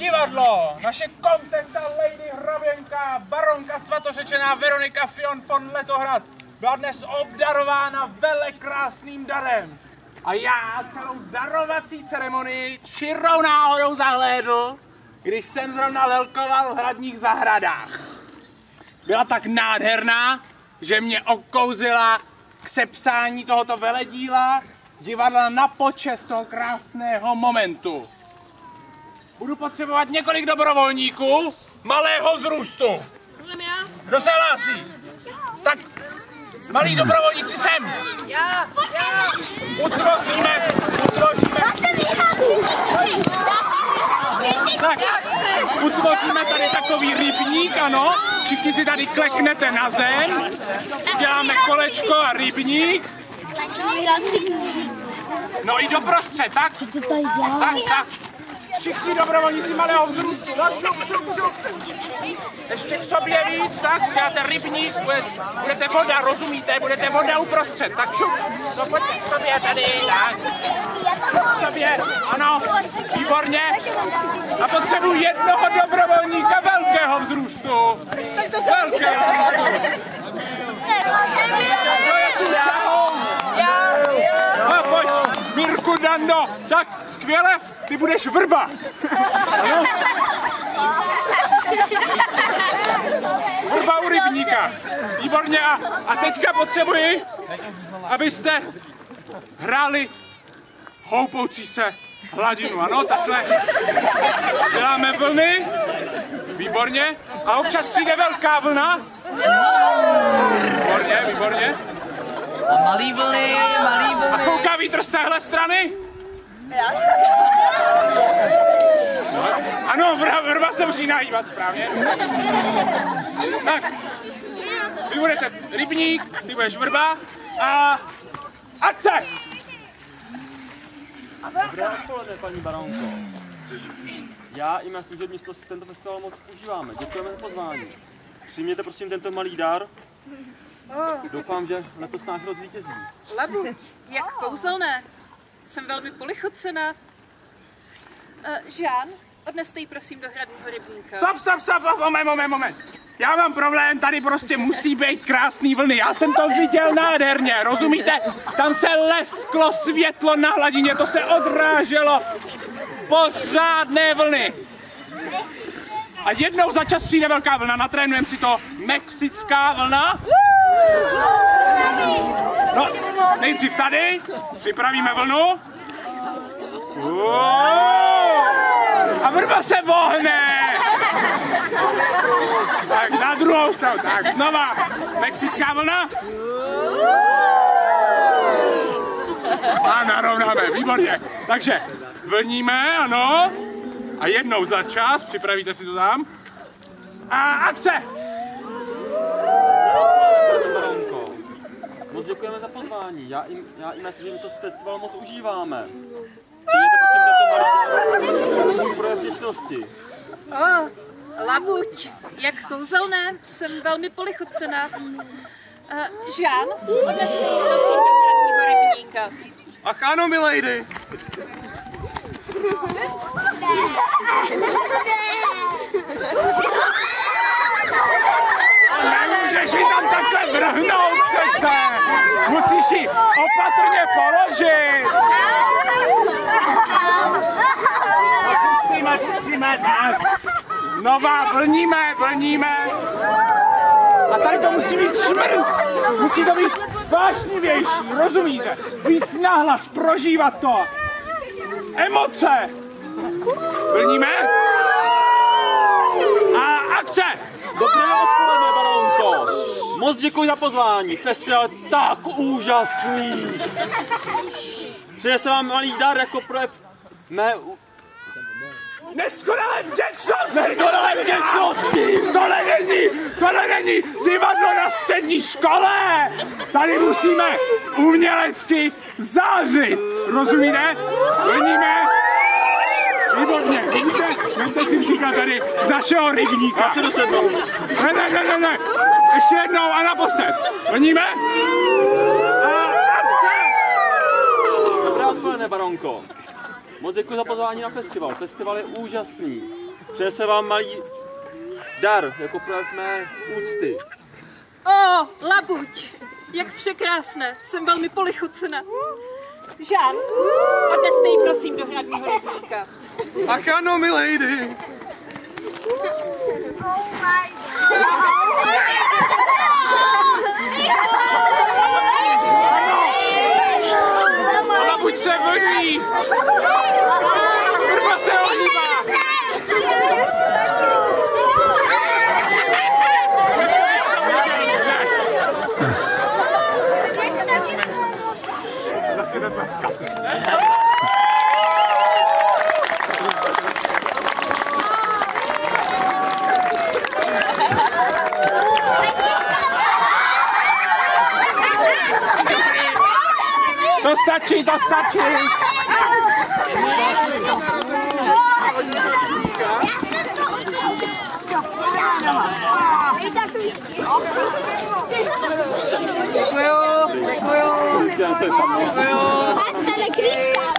divadlo, naše kontenta Lady Hraběnka, baronka svatořečená Veronika Fion von Letohrad byla dnes obdarována velekrásným darem. A já celou darovací ceremonii čirou náhodou zahlédl, když jsem zrovna lelkoval v hradních zahradách. Byla tak nádherná, že mě okouzila k sepsání tohoto veledíla divadla na počest toho krásného momentu. Budu potřebovat několik dobrovolníků malého já? Kdo se hlásí? Tak, malí dobrovolníci sem. Já, já. Utvoříme, utvoříme, tak, utvoříme tady takový rybník, ano. Všichni si tady kleknete na zem. Děláme kolečko a rybník. No i doprostřed, tak? Tak, tak. Všichni dobrovolníci malého vzrůstu. No, šup, šup, šup. Ještě k sobě víc, tak? Děláte rybník, bude, budete voda, rozumíte? Budete voda uprostřed. Tak šup, to pojďte k sobě tady, tak. K sobě, ano, výborně. A potřebuji jednoho dobrovolníka velkého vzrůstu. Velkého. Kdo je tu čahou? No, pojď, Mirku Dando. Tak, skvěle, ty budeš vrba. Ano? Vrba u rybníka. Výborně. A, a teďka potřebuji, abyste hráli houpoucí se hladinu. Ano, takhle děláme vlny. Výborně. A občas přijde velká vlna. Výborně, výborně. A malý vlny, malý A vlny. fouká vítr z téhle strany? Ano, vrba, vrba se musí nahýbat správně. Tak, vy budete rybník, ty budeš vrba a akce! Dobré odpoledne, paní baronko. Já i mé služební místo si tento festival moc užíváme. Děkujeme za pozvání. Přijměte prosím tento malý dar. Doufám, že letos náš rod zvítězí. Labuť, jak kouzelné. Jsem velmi polichocená. Uh, Žán, odneste ji prosím do hradního rybníka. Stop, stop, stop, moment, moment, moment. Já mám problém, tady prostě musí být krásný vlny. Já jsem to viděl nádherně, rozumíte? Tam se lesklo světlo na hladině, to se odráželo. Pořádné vlny. A jednou za čas přijde velká vlna, natrénujeme si to. Mexická vlna. No, nejdřív tady, připravíme vlnu. A vrba se vohne! Tak na druhou stranu, tak znova. Mexická vlna. A narovnáme, výborně. Takže vlníme, ano. A jednou za čas, připravíte si to tam. A akce! Moc děkujeme za pozvání. Já i, já i služební místo si festival moc užíváme. Přijměte prosím tento malý. Projev vděčnosti. O, labuť, jak kouzelné. Jsem velmi polichocená. Uh, Žán, odneste ji prosím do hradního rybníka. Ach ano, milady. Nemůžeš ji tam takhle vrhnout přece! Musíš ji opatrně položit! Pustíme, pustíme, tak. Nová, vlníme, vlníme. A tady to musí být šmrnc. Musí to být vášnivější, rozumíte? Víc nahlas, prožívat to. Emoce. Vlníme. A akce. Dobré odpoledne, baronko. Moc děkuji za pozvání. Festival tak úžasný. Přinesl vám malý dar jako projev mé Neskonale vděčnost! Neskonale vděčnosti! Tohle není, tohle není divadlo na střední škole! Tady musíme umělecky zářit, rozumíte? Vlníme! Výborně, vidíte? Vemte si příklad tady z našeho rybníka. Já si dosednu. Ne, ne, ne, ne, ne. Ještě jednou a naposled. Vlníme? A akce! Dobré odpoledne, baronko. Moc děkuji za pozvání na festival. Festival je úžasný. Přeje se vám malý dar, jako projev mé úcty. O, labuť, jak překrásné, jsem velmi polichocena. Žán, odneste ji prosím do hradního rybníka. Ach ano, milady. Dois tatinhos. Hasta la crista.